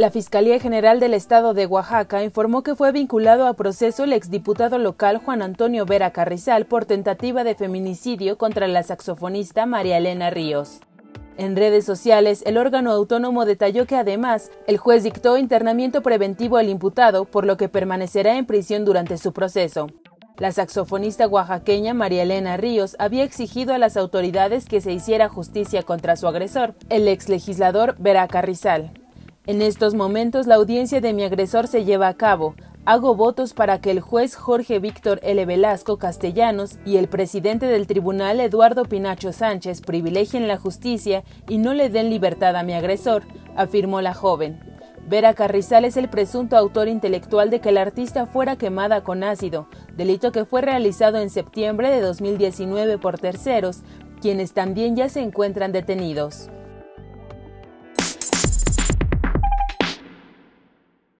La Fiscalía General del Estado de Oaxaca informó que fue vinculado a proceso el exdiputado local Juan Antonio Vera Carrizal por tentativa de feminicidio contra la saxofonista María Elena Ríos. En redes sociales, el órgano autónomo detalló que además, el juez dictó internamiento preventivo al imputado, por lo que permanecerá en prisión durante su proceso. La saxofonista oaxaqueña María Elena Ríos había exigido a las autoridades que se hiciera justicia contra su agresor, el ex legislador Vera Carrizal. En estos momentos la audiencia de mi agresor se lleva a cabo. Hago votos para que el juez Jorge Víctor L. Velasco Castellanos y el presidente del tribunal Eduardo Pinacho Sánchez privilegien la justicia y no le den libertad a mi agresor, afirmó la joven. Vera Carrizal es el presunto autor intelectual de que la artista fuera quemada con ácido, delito que fue realizado en septiembre de 2019 por terceros, quienes también ya se encuentran detenidos.